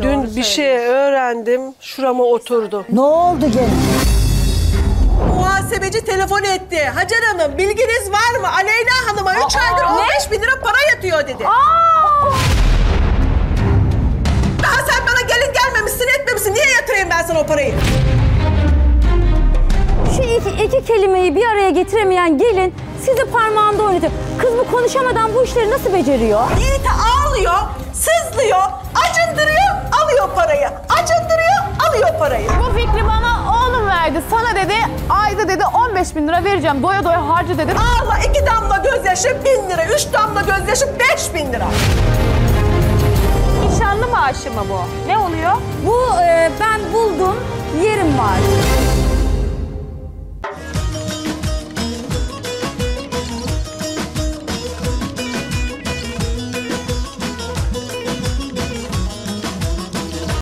Dün bir şey öğrendim, şurama oturdu. Ne oldu gene? Muhasebeci telefon etti. Hacer Hanım bilginiz var mı? Aleyna Hanım'a 3 aydır 15 bin lira para yatıyor dedi. Daha sen bana gelin gelmemişsin etmemişsin. Niye yatırayım ben sana o parayı? Şu iki, iki kelimeyi bir araya getiremeyen gelin sizi parmağında oynatıyor. Kız bu konuşamadan bu işleri nasıl beceriyor? Yiğit'e ağlıyor, parayı. Bu fikri bana oğlum verdi. Sana dedi ayda dedi 15 bin lira vereceğim. Doya doya harca dedim. Ağla iki damla gözyaşı bin lira, üç damla gözyaşı beş bin lira. Nişanlı maaşı mı bu? Ne oluyor? Bu e, ben buldum yerim var.